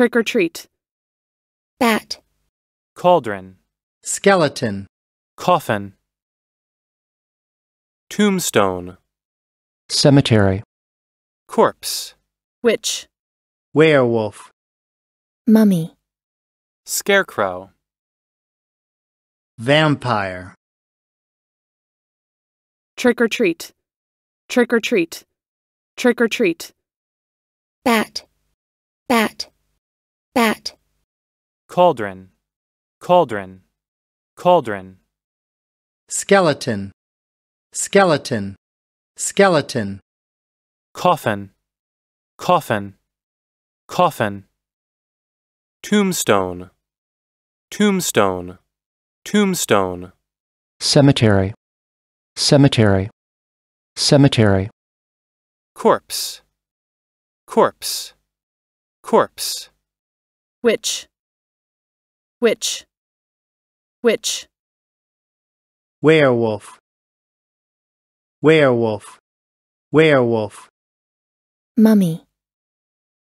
Trick or treat. bat, cauldron, skeleton, coffin, tombstone, cemetery, corpse, Witch. werewolf, mummy, scarecrow, vampire, Trick or treat. Trick or treat. Trick or treat. bat, bat, bat, cauldron, cauldron, cauldron, skeleton, skeleton, skeleton, coffin, coffin, coffin, tombstone, tombstone, tombstone, cemetery, cemetery, cemetery, corpse, corpse, corpse, Witch. Witch. Witch. werewolf, werewolf, werewolf, mummy,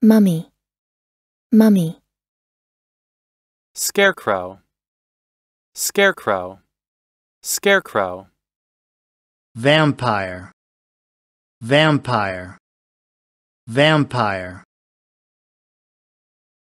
mummy, mummy, scarecrow, scarecrow, scarecrow, vampire, vampire, vampire,